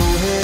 away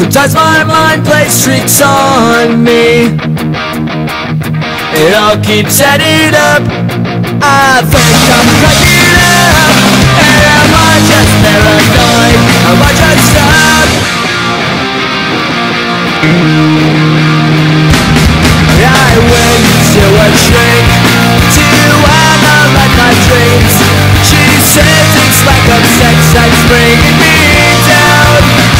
Sometimes my mind plays tricks on me. It all keeps adding up. I think I'm cracking up. And am I just paranoid? Am I just stuck? I went to a shrink to analyze my dreams. She says it's lack of sex that's bringing me down.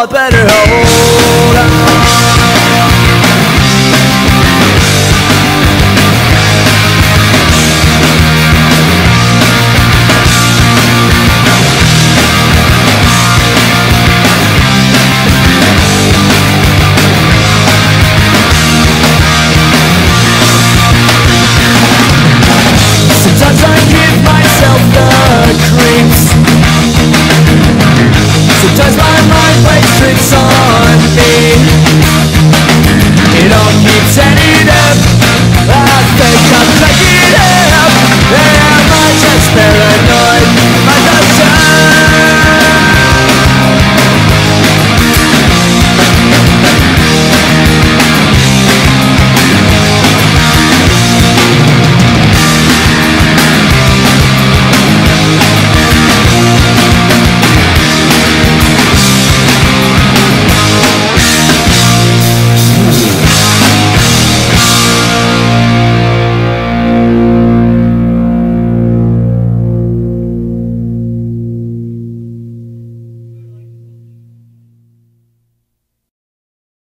I better hold on. Sometimes I give myself the creeps. Sometimes my tricks on me.